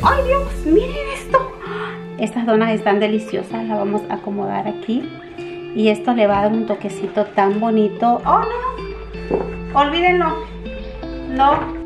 ¡Ay Dios! ¡Miren esto! Estas donas están deliciosas, las vamos a acomodar aquí. Y esto le va a dar un toquecito tan bonito. ¡Oh no! Olvídenlo. No,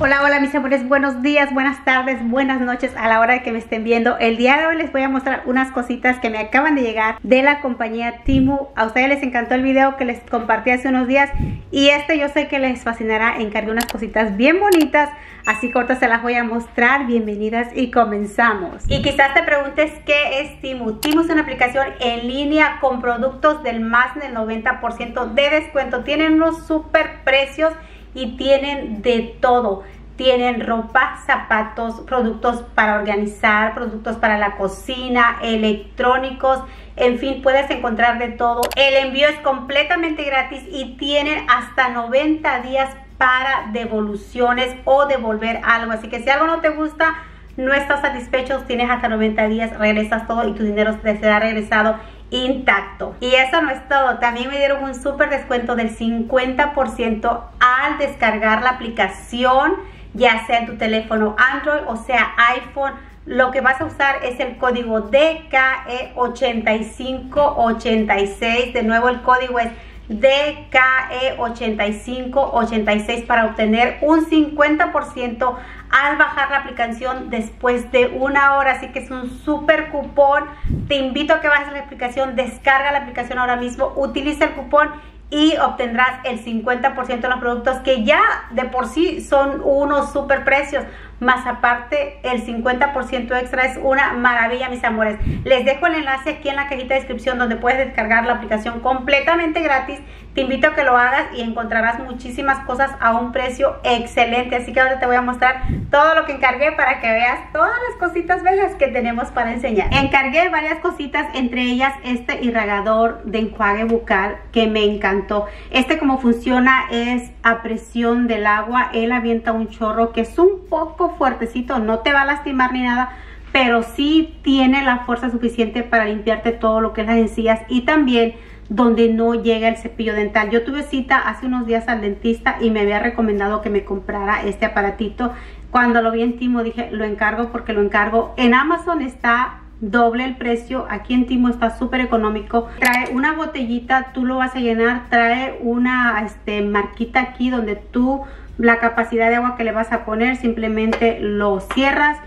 Hola, hola mis amores, buenos días, buenas tardes, buenas noches a la hora de que me estén viendo. El día de hoy les voy a mostrar unas cositas que me acaban de llegar de la compañía Timu. A ustedes les encantó el video que les compartí hace unos días y este yo sé que les fascinará. Encargué unas cositas bien bonitas, así cortas se las voy a mostrar. Bienvenidas y comenzamos. Y quizás te preguntes qué es Timu. Timu es una aplicación en línea con productos del más del 90% de descuento. Tienen unos super precios y tienen de todo. Tienen ropa, zapatos, productos para organizar, productos para la cocina, electrónicos, en fin, puedes encontrar de todo. El envío es completamente gratis y tienen hasta 90 días para devoluciones o devolver algo. Así que si algo no te gusta, no estás satisfecho, tienes hasta 90 días, regresas todo y tu dinero te será regresado intacto. Y eso no es todo, también me dieron un súper descuento del 50% al descargar la aplicación, ya sea en tu teléfono Android o sea iPhone. Lo que vas a usar es el código DKE8586. De nuevo el código es DKE8586 para obtener un 50% al bajar la aplicación después de una hora. Así que es un súper cupón. Te invito a que bajes la aplicación, descarga la aplicación ahora mismo, utiliza el cupón y obtendrás el 50% de los productos que ya de por sí son unos super precios más aparte el 50% extra es una maravilla mis amores. Les dejo el enlace aquí en la cajita de descripción donde puedes descargar la aplicación completamente gratis te invito a que lo hagas y encontrarás muchísimas cosas a un precio excelente. Así que ahora te voy a mostrar todo lo que encargué para que veas todas las cositas bellas que tenemos para enseñar. Encargué varias cositas entre ellas este irrigador de enjuague bucal que me encantó. Este como funciona es a presión del agua. Él avienta un chorro que es un poco fuertecito, no te va a lastimar ni nada, pero sí tiene la fuerza suficiente para limpiarte todo lo que es las encías y también donde no llega el cepillo dental. Yo tuve cita hace unos días al dentista y me había recomendado que me comprara este aparatito. Cuando lo vi en Timo dije, lo encargo porque lo encargo. En Amazon está doble el precio, aquí en Timo está súper económico. Trae una botellita, tú lo vas a llenar, trae una este, marquita aquí donde tú la capacidad de agua que le vas a poner, simplemente lo cierras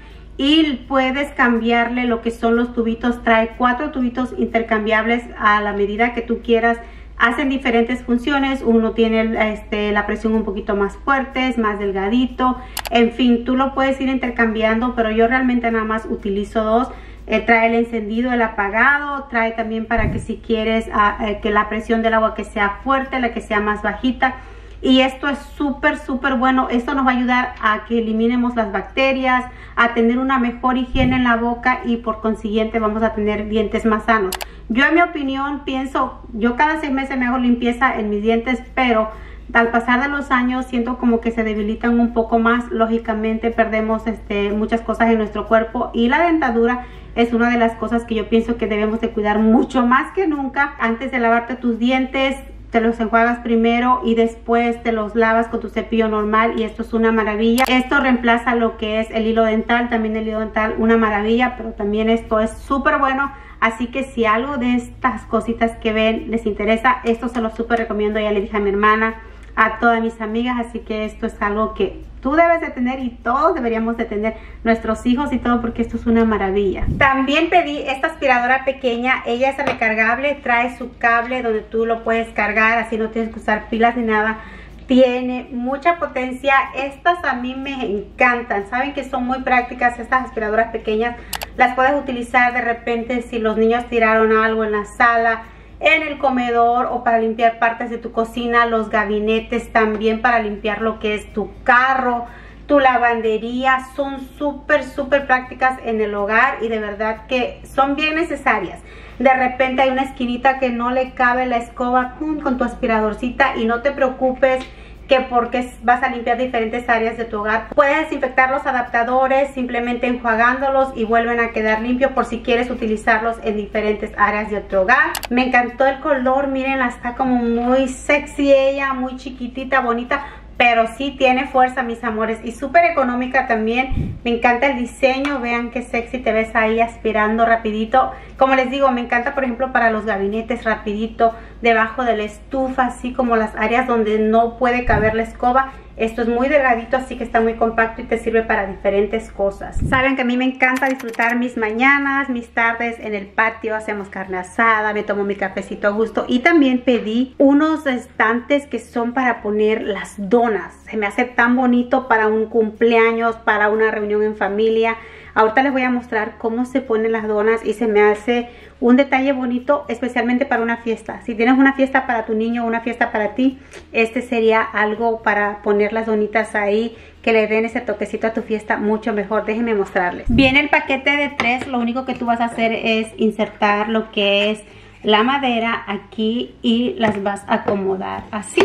y puedes cambiarle lo que son los tubitos, trae cuatro tubitos intercambiables a la medida que tú quieras, hacen diferentes funciones, uno tiene este, la presión un poquito más fuerte, es más delgadito, en fin, tú lo puedes ir intercambiando, pero yo realmente nada más utilizo dos, eh, trae el encendido, el apagado, trae también para que si quieres ah, eh, que la presión del agua que sea fuerte, la que sea más bajita, y esto es súper súper bueno. Esto nos va a ayudar a que eliminemos las bacterias a tener una mejor higiene en la boca y por consiguiente vamos a tener dientes más sanos. Yo en mi opinión pienso yo cada seis meses me hago limpieza en mis dientes pero al pasar de los años siento como que se debilitan un poco más. Lógicamente perdemos este, muchas cosas en nuestro cuerpo y la dentadura es una de las cosas que yo pienso que debemos de cuidar mucho más que nunca antes de lavarte tus dientes te los enjuagas primero y después te los lavas con tu cepillo normal y esto es una maravilla. Esto reemplaza lo que es el hilo dental, también el hilo dental una maravilla, pero también esto es súper bueno. Así que si algo de estas cositas que ven les interesa, esto se lo súper recomiendo, ya le dije a mi hermana, a todas mis amigas, así que esto es algo que tú debes de tener y todos deberíamos de tener nuestros hijos y todo porque esto es una maravilla. También pedí esta aspiradora pequeña, ella es recargable, trae su cable donde tú lo puedes cargar, así no tienes que usar pilas ni nada. Tiene mucha potencia, estas a mí me encantan, saben que son muy prácticas estas aspiradoras pequeñas, las puedes utilizar de repente si los niños tiraron algo en la sala, en el comedor o para limpiar partes de tu cocina, los gabinetes también para limpiar lo que es tu carro, tu lavandería, son súper, súper prácticas en el hogar y de verdad que son bien necesarias. De repente hay una esquinita que no le cabe la escoba con tu aspiradorcita y no te preocupes que porque vas a limpiar diferentes áreas de tu hogar. Puedes desinfectar los adaptadores simplemente enjuagándolos y vuelven a quedar limpios por si quieres utilizarlos en diferentes áreas de tu hogar. Me encantó el color, miren, está como muy sexy ella, muy chiquitita, bonita pero sí tiene fuerza, mis amores, y súper económica también. Me encanta el diseño, vean qué sexy te ves ahí aspirando rapidito. Como les digo, me encanta, por ejemplo, para los gabinetes rapidito, debajo de la estufa, así como las áreas donde no puede caber la escoba. Esto es muy delgadito, así que está muy compacto y te sirve para diferentes cosas. Saben que a mí me encanta disfrutar mis mañanas, mis tardes en el patio. Hacemos carne asada, me tomo mi cafecito a gusto. Y también pedí unos estantes que son para poner las donas. Se me hace tan bonito para un cumpleaños, para una reunión en familia. Ahorita les voy a mostrar cómo se ponen las donas y se me hace un detalle bonito especialmente para una fiesta. Si tienes una fiesta para tu niño o una fiesta para ti, este sería algo para poner las donitas ahí que le den ese toquecito a tu fiesta mucho mejor. Déjenme mostrarles. Viene el paquete de tres, lo único que tú vas a hacer es insertar lo que es la madera aquí y las vas a acomodar así.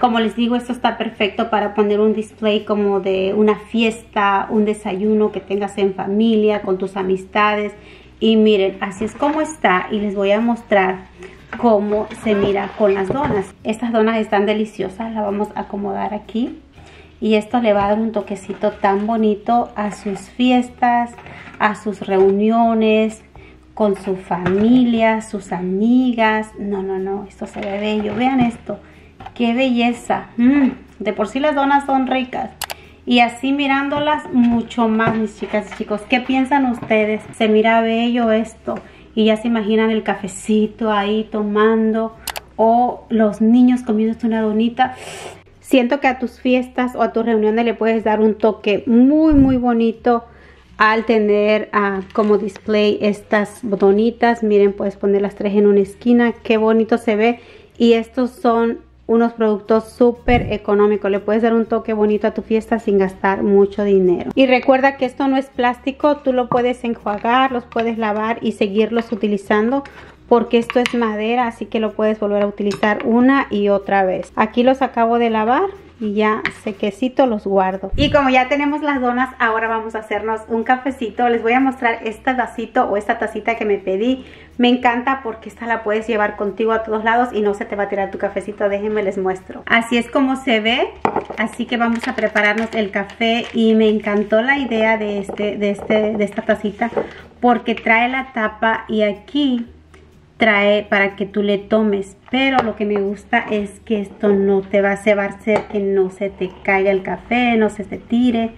Como les digo, esto está perfecto para poner un display como de una fiesta, un desayuno que tengas en familia, con tus amistades. Y miren, así es como está y les voy a mostrar cómo se mira con las donas. Estas donas están deliciosas, las vamos a acomodar aquí. Y esto le va a dar un toquecito tan bonito a sus fiestas, a sus reuniones, con su familia, sus amigas. No, no, no, esto se ve bello. Vean esto. ¡Qué belleza! Mm, de por sí las donas son ricas. Y así mirándolas mucho más, mis chicas y chicos. ¿Qué piensan ustedes? Se mira bello esto. Y ya se imaginan el cafecito ahí tomando. O los niños comiendo una donita. Siento que a tus fiestas o a tus reuniones le puedes dar un toque muy, muy bonito al tener uh, como display estas donitas. Miren, puedes poner las tres en una esquina. Qué bonito se ve. Y estos son unos productos súper económicos. Le puedes dar un toque bonito a tu fiesta sin gastar mucho dinero. Y recuerda que esto no es plástico, tú lo puedes enjuagar, los puedes lavar y seguirlos utilizando porque esto es madera, así que lo puedes volver a utilizar una y otra vez. Aquí los acabo de lavar y ya sequecito los guardo. Y como ya tenemos las donas, ahora vamos a hacernos un cafecito. Les voy a mostrar este vasito o esta tacita que me pedí. Me encanta porque esta la puedes llevar contigo a todos lados y no se te va a tirar tu cafecito. Déjenme les muestro. Así es como se ve. Así que vamos a prepararnos el café y me encantó la idea de, este, de, este, de esta tacita porque trae la tapa y aquí trae para que tú le tomes pero lo que me gusta es que esto no te va a cebarse que no se te caiga el café no se te tire.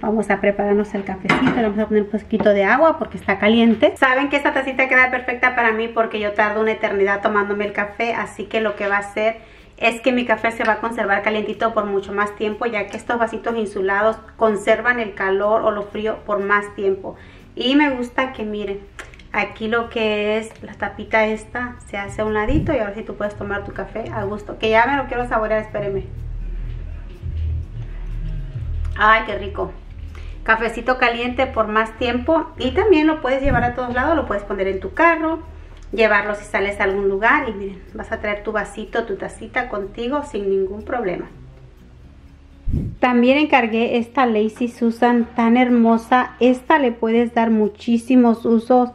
Vamos a prepararnos el cafecito le vamos a poner un poquito de agua porque está caliente. Saben que esta tacita queda perfecta para mí porque yo tardo una eternidad tomándome el café así que lo que va a hacer es que mi café se va a conservar calientito por mucho más tiempo ya que estos vasitos insulados conservan el calor o lo frío por más tiempo. Y me gusta que miren Aquí lo que es la tapita esta se hace a un ladito y ahora sí tú puedes tomar tu café a gusto. Que ya me lo quiero saborear, espéreme. Ay, qué rico. Cafecito caliente por más tiempo y también lo puedes llevar a todos lados, lo puedes poner en tu carro, llevarlo si sales a algún lugar y miren, vas a traer tu vasito, tu tacita contigo sin ningún problema. También encargué esta Lazy Susan tan hermosa. Esta le puedes dar muchísimos usos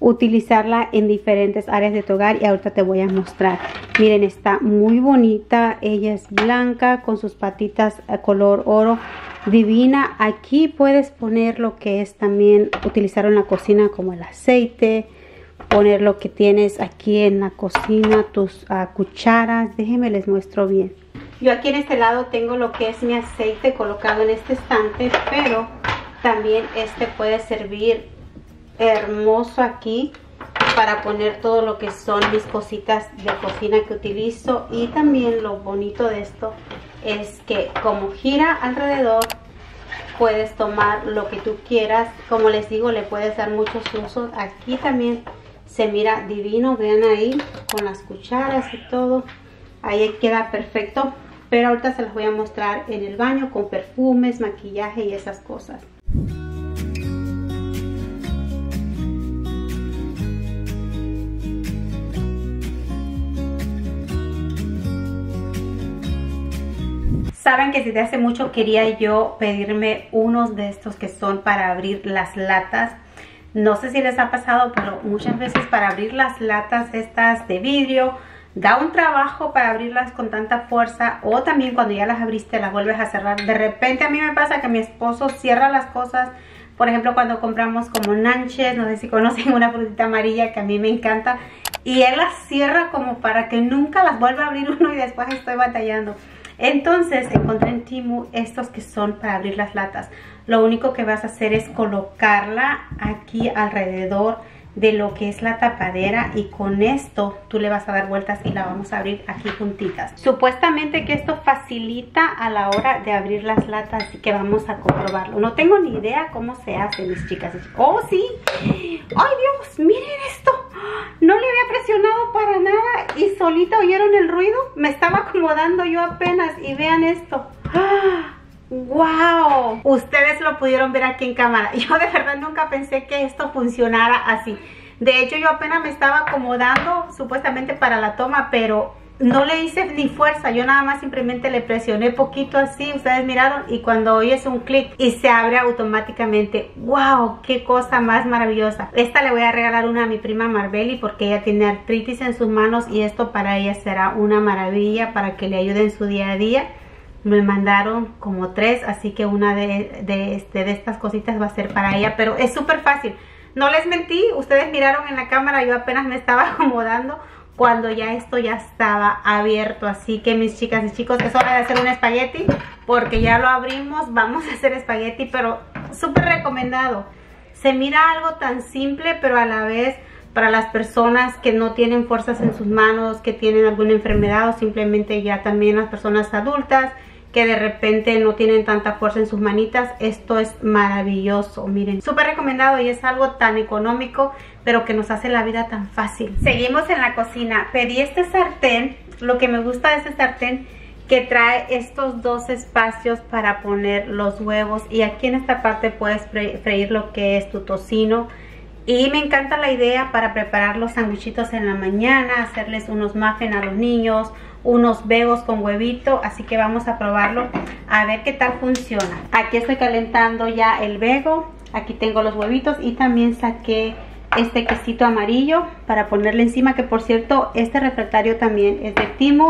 utilizarla en diferentes áreas de tu hogar y ahorita te voy a mostrar. Miren, está muy bonita. Ella es blanca con sus patitas a color oro. Divina. Aquí puedes poner lo que es también utilizar en la cocina como el aceite. Poner lo que tienes aquí en la cocina, tus uh, cucharas. Déjenme les muestro bien. Yo aquí en este lado tengo lo que es mi aceite colocado en este estante, pero también este puede servir hermoso aquí para poner todo lo que son mis cositas de cocina que utilizo. Y también lo bonito de esto es que como gira alrededor puedes tomar lo que tú quieras. Como les digo le puedes dar muchos usos. Aquí también se mira divino vean ahí con las cucharas y todo. Ahí queda perfecto. Pero ahorita se las voy a mostrar en el baño con perfumes maquillaje y esas cosas Saben que desde hace mucho quería yo pedirme unos de estos que son para abrir las latas. No sé si les ha pasado, pero muchas veces para abrir las latas estas de vidrio da un trabajo para abrirlas con tanta fuerza o también cuando ya las abriste las vuelves a cerrar. De repente a mí me pasa que mi esposo cierra las cosas, por ejemplo cuando compramos como nanches, no sé si conocen una frutita amarilla que a mí me encanta y él las cierra como para que nunca las vuelva a abrir uno y después estoy batallando. Entonces encontré en Timu estos que son para abrir las latas. Lo único que vas a hacer es colocarla aquí alrededor de lo que es la tapadera y con esto tú le vas a dar vueltas y la vamos a abrir aquí juntitas. Supuestamente que esto facilita a la hora de abrir las latas, así que vamos a comprobarlo. No tengo ni idea cómo se hace, mis chicas. ¡Oh, sí! ¡Ay, Dios! ¡Miren esto! No le había presionado para nada y solita oyeron el ruido. Me estaba acomodando yo apenas y vean esto. ¡Wow! Ustedes lo pudieron ver aquí en cámara. Yo de verdad nunca pensé que esto funcionara así. De hecho, yo apenas me estaba acomodando supuestamente para la toma, pero no le hice ni fuerza, yo nada más simplemente le presioné poquito así, ustedes miraron, y cuando oyes un clic y se abre automáticamente, wow, qué cosa más maravillosa. Esta le voy a regalar una a mi prima Marbeli porque ella tiene artritis en sus manos y esto para ella será una maravilla para que le ayude en su día a día. Me mandaron como tres, así que una de, de, este, de estas cositas va a ser para ella, pero es súper fácil. No les mentí, ustedes miraron en la cámara, yo apenas me estaba acomodando cuando ya esto ya estaba abierto. Así que mis chicas y chicos, es hora de hacer un espagueti porque ya lo abrimos. Vamos a hacer espagueti, pero súper recomendado. Se mira algo tan simple, pero a la vez para las personas que no tienen fuerzas en sus manos, que tienen alguna enfermedad o simplemente ya también las personas adultas que de repente no tienen tanta fuerza en sus manitas, esto es maravilloso, miren, súper recomendado y es algo tan económico, pero que nos hace la vida tan fácil. Seguimos en la cocina, pedí este sartén, lo que me gusta de este sartén que trae estos dos espacios para poner los huevos y aquí en esta parte puedes freír lo que es tu tocino, y me encanta la idea para preparar los sandwichitos en la mañana, hacerles unos muffins a los niños, unos vegos con huevito, así que vamos a probarlo a ver qué tal funciona. Aquí estoy calentando ya el vego, aquí tengo los huevitos y también saqué este quesito amarillo para ponerle encima, que por cierto este refractario también es de Timo.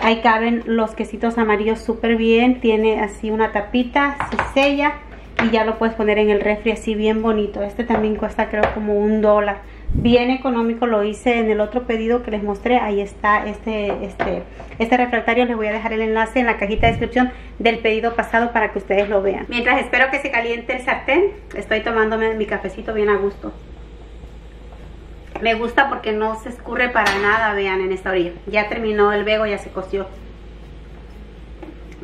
Ahí caben los quesitos amarillos súper bien, tiene así una tapita, se sella y ya lo puedes poner en el refri así bien bonito. Este también cuesta creo como un dólar bien económico lo hice en el otro pedido que les mostré ahí está este este este refractario les voy a dejar el enlace en la cajita de descripción del pedido pasado para que ustedes lo vean. Mientras espero que se caliente el sartén estoy tomándome mi cafecito bien a gusto. Me gusta porque no se escurre para nada vean en esta orilla. Ya terminó el vego ya se coció.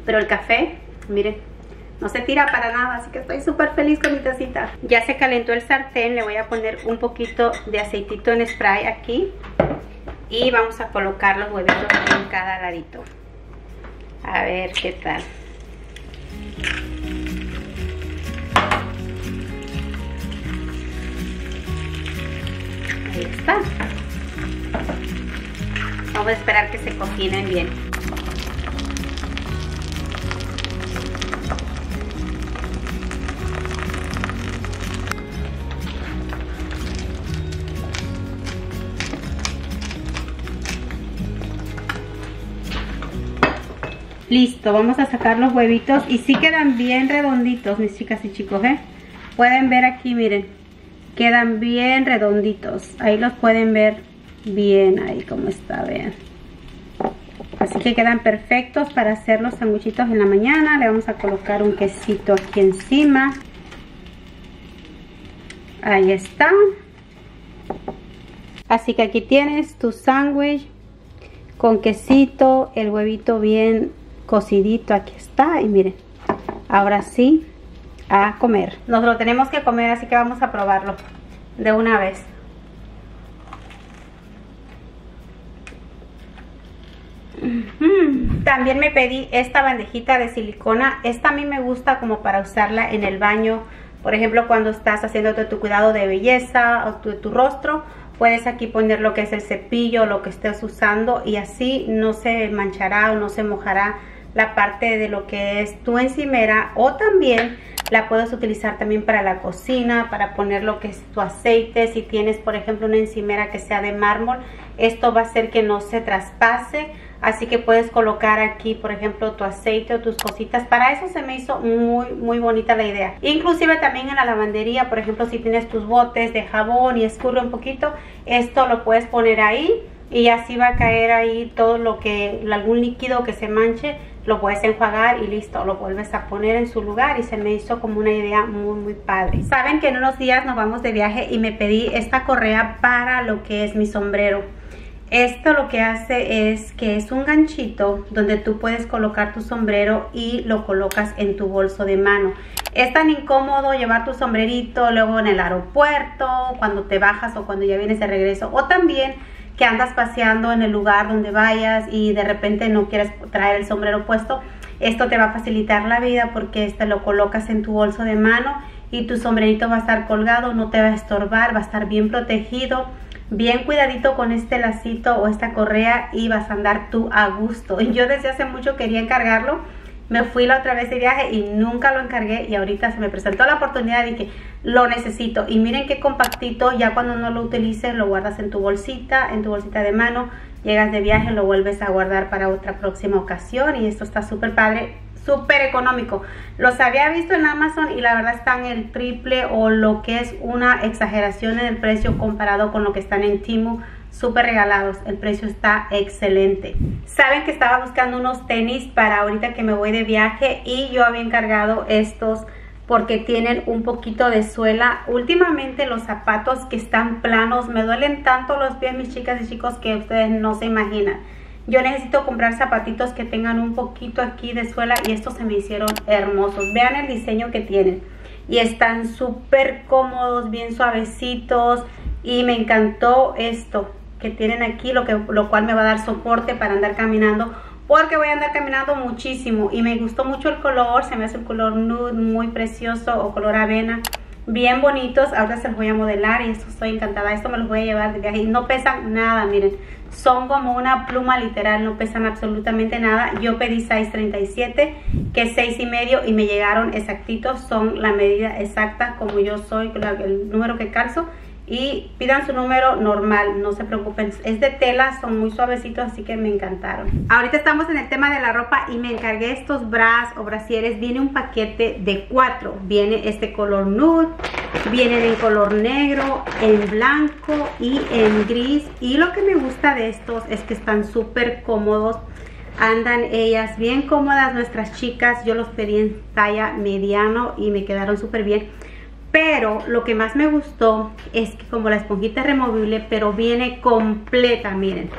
Pero el café miren no se tira para nada, así que estoy súper feliz con mi tacita. Ya se calentó el sartén, le voy a poner un poquito de aceitito en spray aquí. Y vamos a colocar los huevitos en cada ladito. A ver qué tal. Ahí está. Vamos a esperar que se cocinen bien. Listo, vamos a sacar los huevitos y sí quedan bien redonditos, mis chicas y chicos, ¿eh? Pueden ver aquí, miren, quedan bien redonditos. Ahí los pueden ver bien, ahí como está, vean. Así que quedan perfectos para hacer los sanguchitos en la mañana. Le vamos a colocar un quesito aquí encima. Ahí está. Así que aquí tienes tu sándwich con quesito, el huevito bien cocidito aquí está y miren ahora sí a comer. Nos lo tenemos que comer así que vamos a probarlo de una vez. También me pedí esta bandejita de silicona. Esta a mí me gusta como para usarla en el baño. Por ejemplo cuando estás haciendo tu cuidado de belleza o tu, tu rostro puedes aquí poner lo que es el cepillo lo que estés usando y así no se manchará o no se mojará la parte de lo que es tu encimera o también la puedes utilizar también para la cocina, para poner lo que es tu aceite. Si tienes, por ejemplo, una encimera que sea de mármol, esto va a hacer que no se traspase. Así que puedes colocar aquí, por ejemplo, tu aceite o tus cositas. Para eso se me hizo muy, muy bonita la idea. Inclusive también en la lavandería, por ejemplo, si tienes tus botes de jabón y escurre un poquito, esto lo puedes poner ahí y así va a caer ahí todo lo que, algún líquido que se manche, lo puedes enjuagar y listo, lo vuelves a poner en su lugar y se me hizo como una idea muy muy padre. Saben que en unos días nos vamos de viaje y me pedí esta correa para lo que es mi sombrero. Esto lo que hace es que es un ganchito donde tú puedes colocar tu sombrero y lo colocas en tu bolso de mano. Es tan incómodo llevar tu sombrerito luego en el aeropuerto, cuando te bajas o cuando ya vienes de regreso. O también que andas paseando en el lugar donde vayas y de repente no quieres traer el sombrero puesto, esto te va a facilitar la vida porque este lo colocas en tu bolso de mano y tu sombrerito va a estar colgado, no te va a estorbar, va a estar bien protegido, bien cuidadito con este lacito o esta correa y vas a andar tú a gusto. Yo desde hace mucho quería encargarlo, me fui la otra vez de viaje y nunca lo encargué y ahorita se me presentó la oportunidad de que lo necesito. Y miren qué compactito, ya cuando no lo utilices lo guardas en tu bolsita, en tu bolsita de mano, llegas de viaje, lo vuelves a guardar para otra próxima ocasión y esto está súper padre, súper económico. Los había visto en Amazon y la verdad están el triple o lo que es una exageración en el precio comparado con lo que están en Timu súper regalados. El precio está excelente. Saben que estaba buscando unos tenis para ahorita que me voy de viaje y yo había encargado estos porque tienen un poquito de suela. Últimamente los zapatos que están planos me duelen tanto los pies, mis chicas y chicos, que ustedes no se imaginan. Yo necesito comprar zapatitos que tengan un poquito aquí de suela y estos se me hicieron hermosos. Vean el diseño que tienen. Y están súper cómodos, bien suavecitos. Y me encantó esto que tienen aquí, lo, que, lo cual me va a dar soporte para andar caminando porque voy a andar caminando muchísimo y me gustó mucho el color, se me hace el color nude muy precioso o color avena, bien bonitos, ahora se los voy a modelar y esto estoy encantada, esto me los voy a llevar de viaje y no pesan nada, miren, son como una pluma literal, no pesan absolutamente nada, yo pedí 6.37 que es 6 y medio y me llegaron exactitos, son la medida exacta como yo soy, el número que calzo y pidan su número normal, no se preocupen, es de tela, son muy suavecitos, así que me encantaron. Ahorita estamos en el tema de la ropa y me encargué estos bras o brasieres, viene un paquete de cuatro, viene este color nude, viene en color negro, en blanco y en gris. Y lo que me gusta de estos es que están súper cómodos, andan ellas bien cómodas nuestras chicas, yo los pedí en talla mediano y me quedaron súper bien pero lo que más me gustó es que como la esponjita es removible, pero viene completa, miren.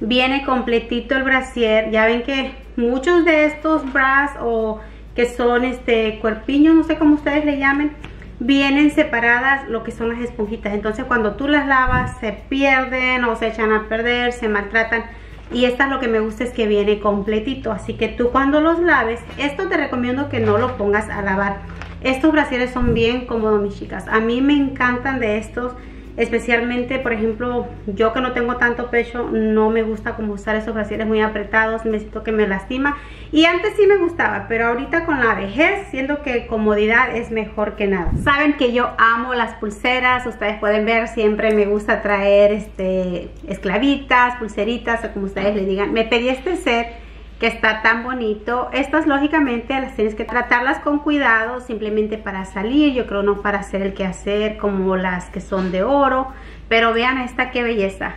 Viene completito el brasier. Ya ven que muchos de estos bras o que son este cuerpiños, no sé cómo ustedes le llamen, vienen separadas lo que son las esponjitas. Entonces cuando tú las lavas se pierden o se echan a perder, se maltratan. Y esta es lo que me gusta es que viene completito. Así que tú cuando los laves, esto te recomiendo que no lo pongas a lavar estos brasieres son bien cómodos, mis chicas. A mí me encantan de estos, especialmente, por ejemplo, yo que no tengo tanto pecho, no me gusta como usar esos brasieres muy apretados, me siento que me lastima. Y antes sí me gustaba, pero ahorita con la vejez, siento que comodidad es mejor que nada. Saben que yo amo las pulseras, ustedes pueden ver, siempre me gusta traer este esclavitas, pulseritas, o como ustedes le digan. Me pedí este set que está tan bonito. Estas lógicamente las tienes que tratarlas con cuidado, simplemente para salir, yo creo no para hacer el quehacer como las que son de oro. Pero vean esta qué belleza.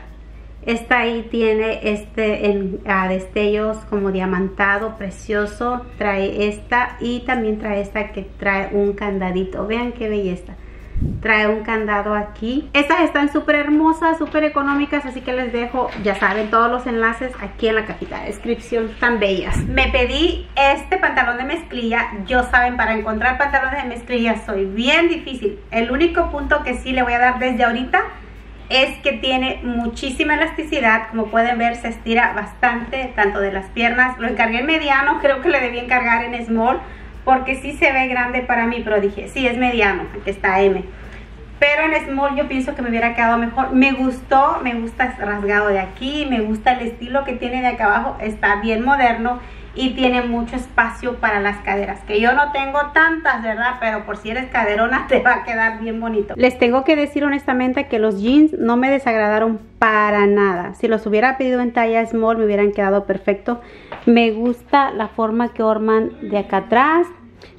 Esta ahí tiene este en, destellos como diamantado, precioso. Trae esta y también trae esta que trae un candadito. Vean qué belleza trae un candado aquí. Estas están súper hermosas súper económicas así que les dejo ya saben todos los enlaces aquí en la cajita de descripción tan bellas. Me pedí este pantalón de mezclilla yo saben para encontrar pantalones de mezclilla soy bien difícil. El único punto que sí le voy a dar desde ahorita es que tiene muchísima elasticidad como pueden ver se estira bastante tanto de las piernas. Lo encargué en mediano creo que le debí encargar en small porque sí se ve grande para mí, pero dije, sí, es mediano, aquí está M. Pero en small yo pienso que me hubiera quedado mejor. Me gustó, me gusta rasgado de aquí, me gusta el estilo que tiene de acá abajo, está bien moderno. Y tiene mucho espacio para las caderas, que yo no tengo tantas, ¿verdad? Pero por si eres caderona te va a quedar bien bonito. Les tengo que decir honestamente que los jeans no me desagradaron para nada. Si los hubiera pedido en talla small me hubieran quedado perfecto. Me gusta la forma que orman de acá atrás.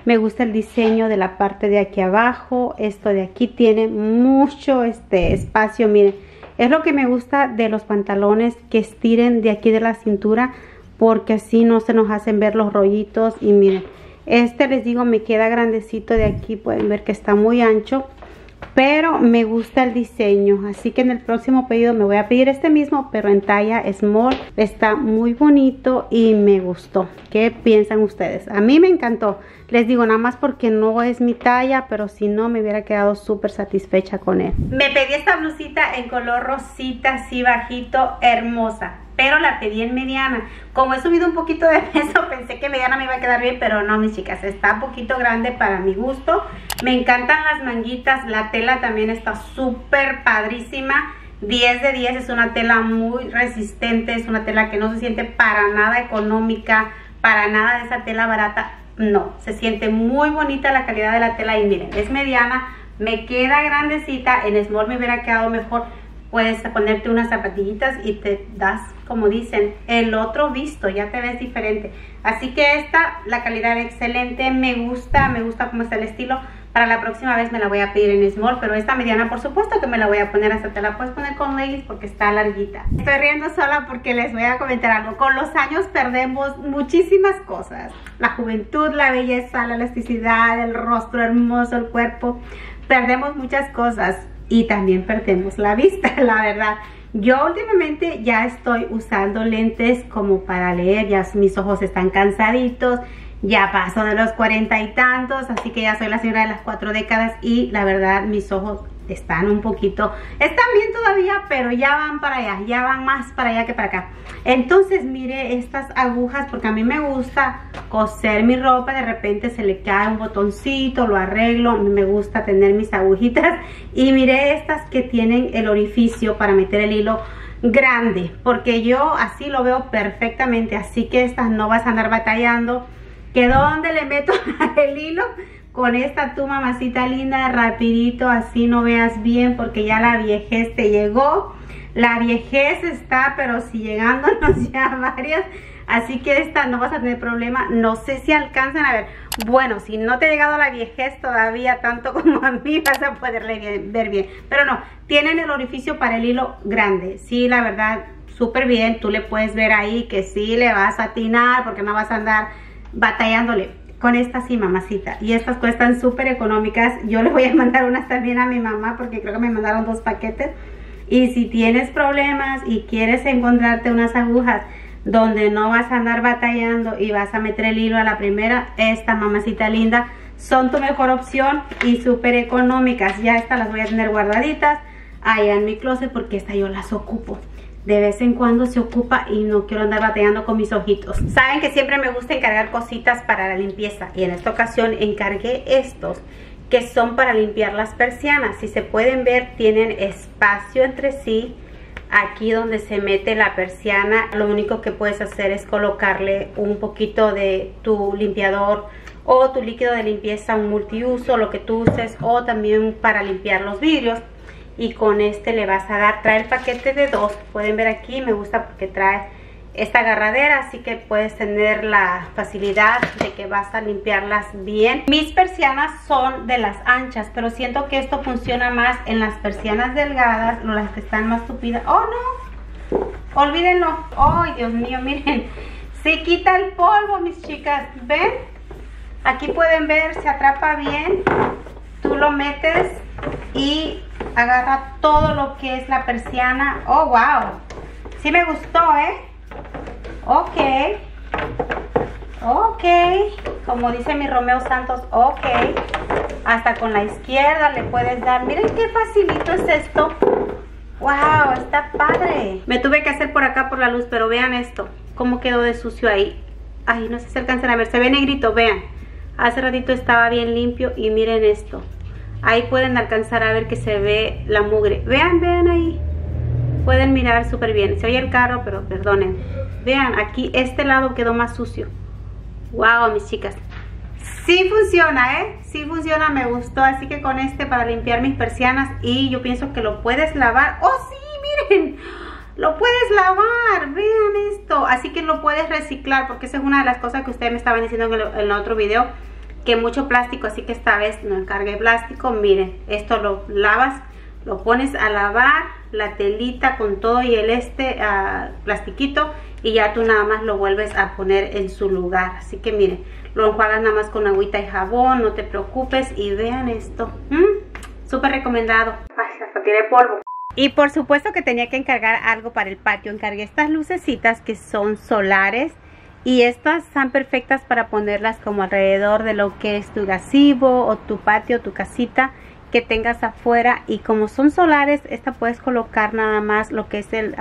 Me gusta el diseño de la parte de aquí abajo. Esto de aquí tiene mucho este espacio, miren. Es lo que me gusta de los pantalones que estiren de aquí de la cintura porque así no se nos hacen ver los rollitos. Y miren este les digo me queda grandecito de aquí pueden ver que está muy ancho pero me gusta el diseño. Así que en el próximo pedido me voy a pedir este mismo pero en talla small. Está muy bonito y me gustó. ¿qué piensan ustedes? a mí me encantó. Les digo nada más porque no es mi talla pero si no me hubiera quedado súper satisfecha con él. Me pedí esta blusita en color rosita así bajito hermosa pero la pedí en mediana. Como he subido un poquito de peso, pensé que mediana me iba a quedar bien, pero no, mis chicas, está un poquito grande para mi gusto. Me encantan las manguitas, la tela también está súper padrísima. 10 de 10, es una tela muy resistente, es una tela que no se siente para nada económica, para nada de esa tela barata. No, se siente muy bonita la calidad de la tela y miren, es mediana, me queda grandecita, en small me hubiera quedado mejor, puedes ponerte unas zapatillitas y te das, como dicen, el otro visto, ya te ves diferente. Así que esta, la calidad excelente, me gusta, me gusta cómo está el estilo. Para la próxima vez me la voy a pedir en small, pero esta mediana por supuesto que me la voy a poner, hasta te la puedes poner con leggings porque está larguita. Estoy riendo sola porque les voy a comentar algo. Con los años perdemos muchísimas cosas. La juventud, la belleza, la elasticidad, el rostro hermoso, el cuerpo. Perdemos muchas cosas y también perdemos la vista, la verdad. Yo últimamente ya estoy usando lentes como para leer, ya mis ojos están cansaditos, ya paso de los cuarenta y tantos, así que ya soy la señora de las cuatro décadas y la verdad mis ojos están un poquito, están bien todavía, pero ya van para allá, ya van más para allá que para acá. Entonces mire estas agujas, porque a mí me gusta coser mi ropa, de repente se le cae un botoncito, lo arreglo, me gusta tener mis agujitas. Y mire estas que tienen el orificio para meter el hilo grande, porque yo así lo veo perfectamente, así que estas no vas a andar batallando. Que donde le meto el hilo, con esta tu mamacita linda, rapidito, así no veas bien porque ya la viejez te llegó. La viejez está, pero si llegándonos ya varias, así que esta no vas a tener problema. No sé si alcanzan a ver. Bueno, si no te ha llegado la viejez todavía tanto como a mí, vas a poderle ver bien. Pero no, tienen el orificio para el hilo grande. Sí, la verdad, súper bien. Tú le puedes ver ahí que sí le vas a atinar porque no vas a andar batallándole con esta sí, mamacita. Y estas cuestan súper económicas. Yo le voy a mandar unas también a mi mamá porque creo que me mandaron dos paquetes. Y si tienes problemas y quieres encontrarte unas agujas donde no vas a andar batallando y vas a meter el hilo a la primera, esta mamacita linda son tu mejor opción y súper económicas. Ya estas las voy a tener guardaditas allá en mi closet porque esta yo las ocupo de vez en cuando se ocupa y no quiero andar bateando con mis ojitos. Saben que siempre me gusta encargar cositas para la limpieza y en esta ocasión encargué estos que son para limpiar las persianas. Si se pueden ver tienen espacio entre sí. Aquí donde se mete la persiana, lo único que puedes hacer es colocarle un poquito de tu limpiador o tu líquido de limpieza, un multiuso, lo que tú uses, o también para limpiar los vidrios y con este le vas a dar, trae el paquete de dos, pueden ver aquí, me gusta porque trae esta agarradera, así que puedes tener la facilidad de que vas a limpiarlas bien. Mis persianas son de las anchas, pero siento que esto funciona más en las persianas delgadas, las que están más tupidas. ¡Oh, no! Olvídenlo. ¡Ay, Dios mío! Miren, se quita el polvo, mis chicas. ¿Ven? Aquí pueden ver, se atrapa bien. Tú lo metes y agarra todo lo que es la persiana. Oh, wow. Sí me gustó, ¿eh? Ok. Ok. Como dice mi Romeo Santos, ok. Hasta con la izquierda le puedes dar. Miren qué facilito es esto. Wow, está padre. Me tuve que hacer por acá por la luz, pero vean esto. Cómo quedó de sucio ahí. Ay, no sé si a ver. Se ve negrito, vean. Hace ratito estaba bien limpio y miren esto. Ahí pueden alcanzar a ver que se ve la mugre. Vean, vean ahí. Pueden mirar súper bien. Se oye el carro, pero perdonen. Vean, aquí este lado quedó más sucio. Wow, mis chicas. Sí funciona, ¿eh? Sí funciona, me gustó. Así que con este para limpiar mis persianas y yo pienso que lo puedes lavar. ¡Oh, sí! Miren, lo puedes lavar. Vean esto. Así que lo puedes reciclar porque esa es una de las cosas que ustedes me estaban diciendo en en el otro video. Que mucho plástico, así que esta vez no encargué plástico. Miren, esto lo lavas, lo pones a lavar, la telita con todo y el este uh, plastiquito y ya tú nada más lo vuelves a poner en su lugar. Así que miren, lo enjuagas nada más con agüita y jabón, no te preocupes y vean esto. ¿Mm? Súper recomendado. Ay, hasta tiene polvo. Y por supuesto que tenía que encargar algo para el patio. Encargué estas lucecitas que son solares. Y estas son perfectas para ponerlas como alrededor de lo que es tu gazebo o tu patio, tu casita que tengas afuera. Y como son solares, esta puedes colocar nada más lo que es el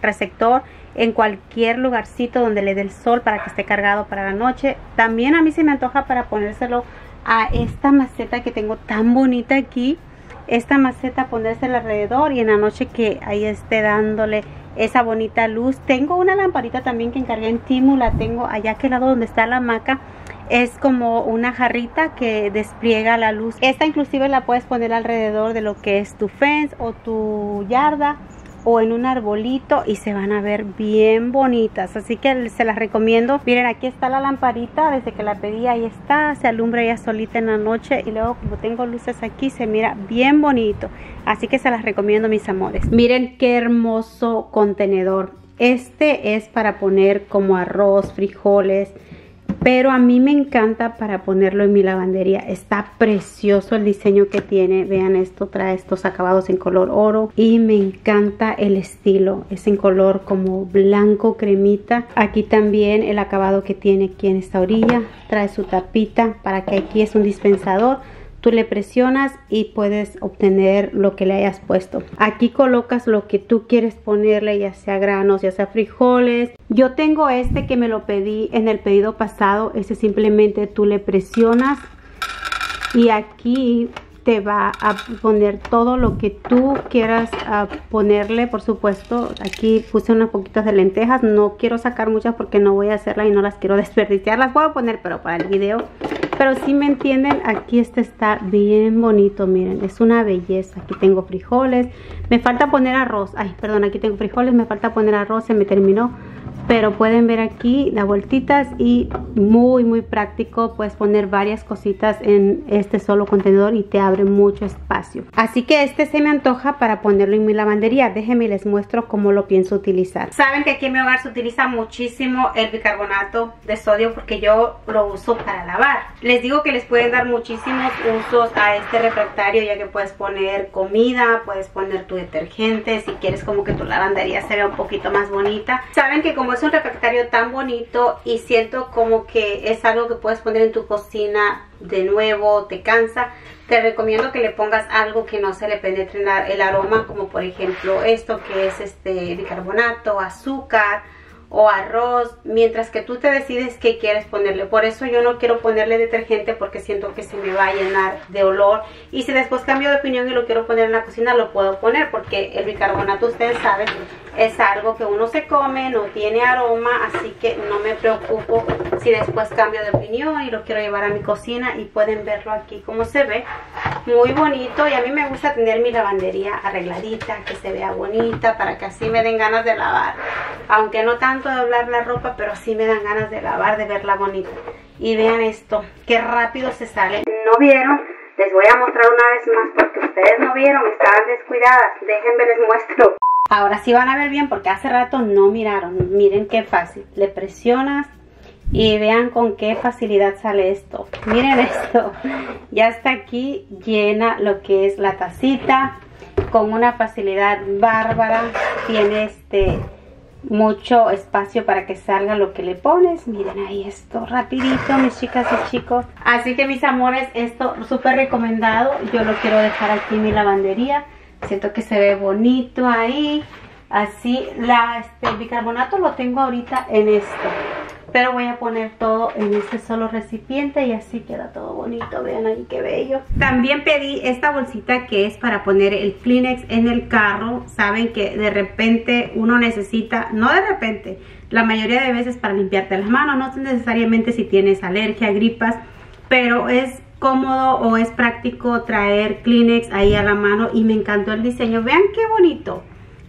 receptor en cualquier lugarcito donde le dé el sol para que esté cargado para la noche. También a mí se me antoja para ponérselo a esta maceta que tengo tan bonita aquí. Esta maceta ponérsela alrededor y en la noche que ahí esté dándole esa bonita luz. Tengo una lamparita también que encargué en Timu, la tengo allá que lado donde está la hamaca. Es como una jarrita que despliega la luz. Esta inclusive la puedes poner alrededor de lo que es tu fence o tu yarda o en un arbolito y se van a ver bien bonitas. Así que se las recomiendo. Miren aquí está la lamparita desde que la pedí ahí está se alumbra ya solita en la noche y luego como tengo luces aquí se mira bien bonito. Así que se las recomiendo mis amores. Miren qué hermoso contenedor. Este es para poner como arroz frijoles pero a mí me encanta para ponerlo en mi lavandería. Está precioso el diseño que tiene. Vean esto, trae estos acabados en color oro y me encanta el estilo. Es en color como blanco cremita. Aquí también el acabado que tiene aquí en esta orilla. Trae su tapita para que aquí es un dispensador Tú le presionas y puedes obtener lo que le hayas puesto. Aquí colocas lo que tú quieres ponerle, ya sea granos, ya sea frijoles. Yo tengo este que me lo pedí en el pedido pasado. Este simplemente tú le presionas y aquí te va a poner todo lo que tú quieras ponerle por supuesto. Aquí puse unas poquitas de lentejas no quiero sacar muchas porque no voy a hacerla y no las quiero desperdiciar. Las voy a poner pero para el video. Pero si me entienden aquí este está bien bonito miren es una belleza. Aquí tengo frijoles me falta poner arroz. Ay perdón aquí tengo frijoles me falta poner arroz se me terminó pero pueden ver aquí las vueltitas y muy muy práctico. Puedes poner varias cositas en este solo contenedor y te abre mucho espacio. Así que este se me antoja para ponerlo en mi lavandería. Déjenme les muestro cómo lo pienso utilizar. Saben que aquí en mi hogar se utiliza muchísimo el bicarbonato de sodio porque yo lo uso para lavar. Les digo que les pueden dar muchísimos usos a este refractario ya que puedes poner comida puedes poner tu detergente. Si quieres como que tu lavandería se vea un poquito más bonita. Saben que como es un refractario tan bonito y siento como que es algo que puedes poner en tu cocina de nuevo, te cansa, te recomiendo que le pongas algo que no se le penetre el aroma, como por ejemplo esto que es este bicarbonato, azúcar, o arroz, mientras que tú te decides qué quieres ponerle. Por eso yo no quiero ponerle detergente porque siento que se me va a llenar de olor. Y si después cambio de opinión y lo quiero poner en la cocina, lo puedo poner porque el bicarbonato, ustedes saben, es algo que uno se come, no tiene aroma, así que no me preocupo si después cambio de opinión y lo quiero llevar a mi cocina y pueden verlo aquí como se ve. Muy bonito y a mí me gusta tener mi lavandería arregladita, que se vea bonita para que así me den ganas de lavar. Aunque no tanto de doblar la ropa, pero sí me dan ganas de lavar, de verla bonita. Y vean esto, qué rápido se sale. ¿No vieron? Les voy a mostrar una vez más porque ustedes no vieron, estaban descuidadas. Déjenme les muestro. Ahora sí van a ver bien porque hace rato no miraron. Miren qué fácil. Le presionas y vean con qué facilidad sale esto. Miren esto. Ya está aquí llena lo que es la tacita con una facilidad bárbara. Tiene este mucho espacio para que salga lo que le pones. Miren ahí esto, rapidito mis chicas y chicos. Así que mis amores, esto súper recomendado. Yo lo quiero dejar aquí en mi lavandería. Siento que se ve bonito ahí. Así, la, este, el bicarbonato lo tengo ahorita en esto pero voy a poner todo en este solo recipiente y así queda todo bonito, vean ahí qué bello. También pedí esta bolsita que es para poner el Kleenex en el carro, saben que de repente uno necesita, no de repente, la mayoría de veces para limpiarte las manos, no necesariamente si tienes alergia, gripas, pero es cómodo o es práctico traer Kleenex ahí a la mano y me encantó el diseño. Vean qué bonito.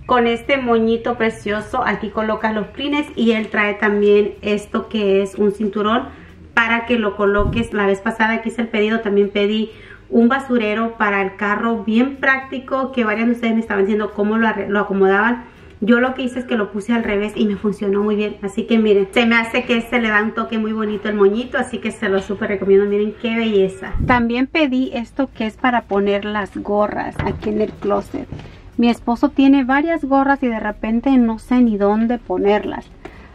Con este moñito precioso, aquí colocas los Kleenex y él trae también esto que es un cinturón para que lo coloques. La vez pasada que hice el pedido también pedí un basurero para el carro bien práctico que varios de ustedes me estaban diciendo cómo lo acomodaban yo lo que hice es que lo puse al revés y me funcionó muy bien. Así que miren, se me hace que se le da un toque muy bonito el moñito. Así que se lo súper recomiendo. Miren qué belleza. También pedí esto que es para poner las gorras aquí en el closet. Mi esposo tiene varias gorras y de repente no sé ni dónde ponerlas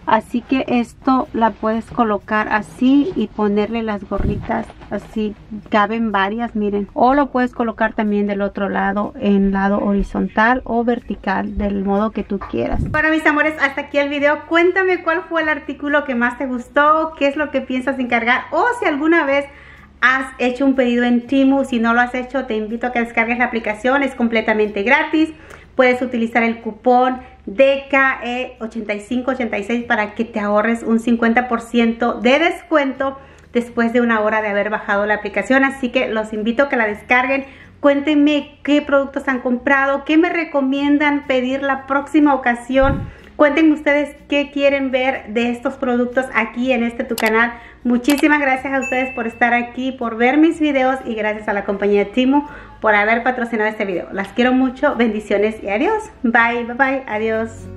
así que esto la puedes colocar así y ponerle las gorritas así. Caben varias miren. O lo puedes colocar también del otro lado en lado horizontal o vertical del modo que tú quieras. Bueno mis amores hasta aquí el video. Cuéntame cuál fue el artículo que más te gustó qué es lo que piensas encargar o si alguna vez has hecho un pedido en Timu si no lo has hecho te invito a que descargues la aplicación es completamente gratis. Puedes utilizar el cupón DKE8586 para que te ahorres un 50% de descuento después de una hora de haber bajado la aplicación. Así que los invito a que la descarguen. Cuéntenme qué productos han comprado, qué me recomiendan pedir la próxima ocasión Cuéntenme ustedes qué quieren ver de estos productos aquí en este tu canal. Muchísimas gracias a ustedes por estar aquí, por ver mis videos y gracias a la compañía Timo por haber patrocinado este video. Las quiero mucho, bendiciones y adiós. Bye, bye, bye, adiós.